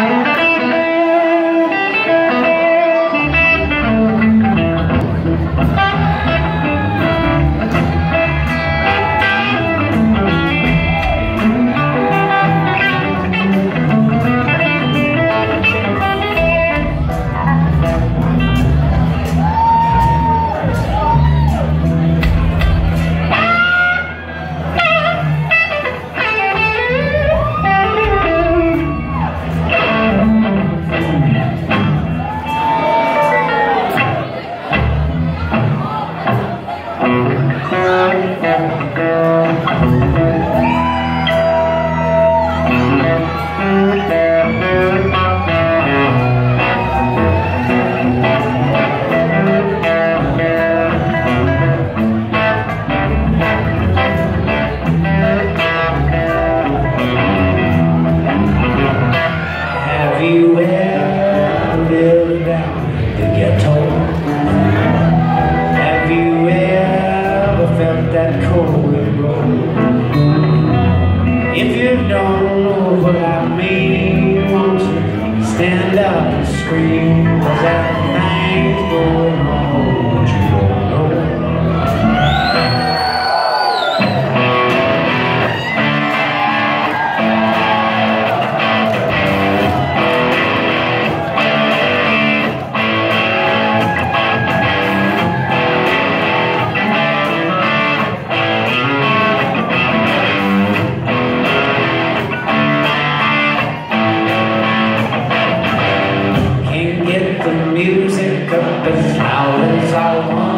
If scream? Cause that music of the flowers. I want.